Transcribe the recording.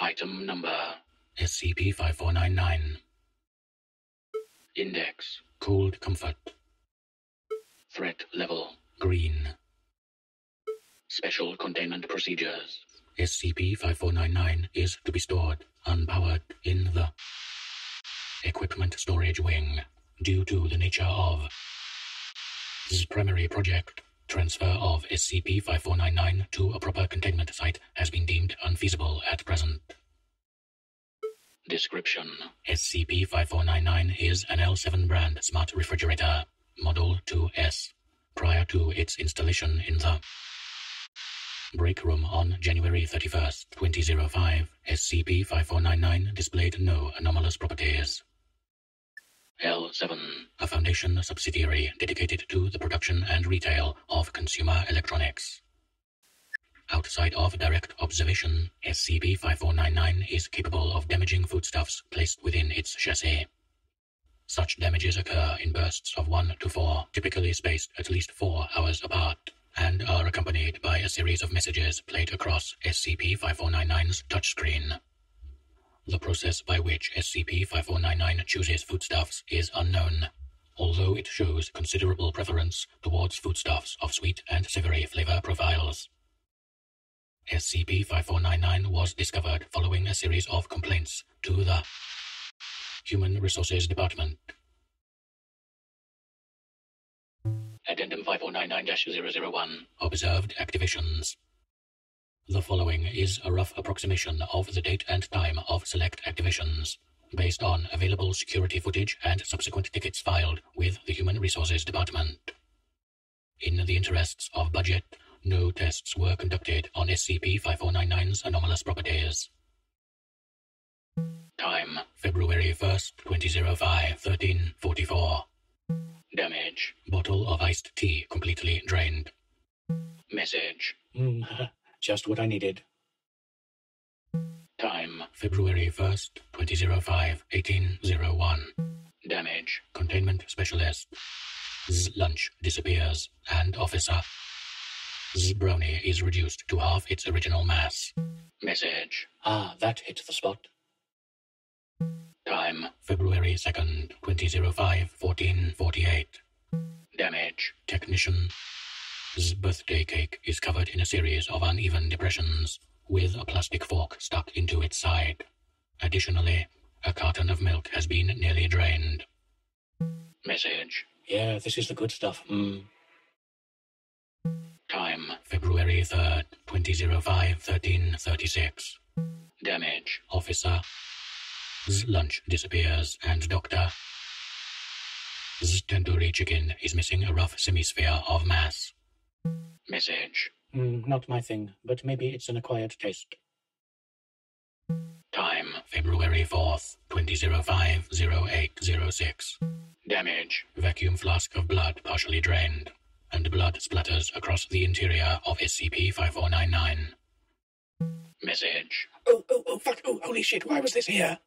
Item number. SCP-5499. Index. Cold Comfort. Threat level. Green. Special containment procedures. SCP-5499 is to be stored, unpowered, in the Equipment Storage Wing. Due to the nature of this primary project, transfer of SCP-5499 to a proper containment site has been deemed unfeasible at present. Description. SCP-5499 is an L7 brand smart refrigerator, Model 2S, prior to its installation in the break room on January 31st, 2005. SCP-5499 displayed no anomalous properties. L7. A Foundation subsidiary dedicated to the production and retail of consumer electronics. Outside of direct observation, SCP-5499 is capable of damaging foodstuffs placed within its chassis. Such damages occur in bursts of 1 to 4, typically spaced at least 4 hours apart, and are accompanied by a series of messages played across SCP-5499's touchscreen. The process by which SCP-5499 chooses foodstuffs is unknown, although it shows considerable preference towards foodstuffs of sweet and savory flavor profiles. SCP-5499 was discovered following a series of complaints to the Human Resources Department. Addendum 5499-001. Observed activations. The following is a rough approximation of the date and time of select activations, based on available security footage and subsequent tickets filed with the Human Resources Department. In the interests of budget, no tests were conducted on SCP-5499's anomalous properties. Time. February 1st, 2005, 1344. Damage. Bottle of iced tea completely drained. Message. Mm. Just what I needed. Time. February 1st, 2005, 1801. Damage. Containment Specialist. Z lunch disappears, and Officer. Z brownie is reduced to half its original mass. Message. Ah, that hit the spot. Time. February 2nd, 2005, 1448. Damage. Technician. Z birthday cake is covered in a series of uneven depressions, with a plastic fork stuck into its side. Additionally, a carton of milk has been nearly drained. Message. Yeah, this is the good stuff. Mm. Time. February 3rd, 2005, 1336. Damage. Officer. Z lunch disappears, and Doctor. Z tandoori chicken is missing a rough semisphere of mass. Message. Mm, not my thing, but maybe it's an acquired taste. Time. February 4th, 2005, 0806. Damage. Vacuum flask of blood partially drained, and blood splatters across the interior of SCP-5499. Message. Oh, oh, oh, fuck. Oh, holy shit, why was this here?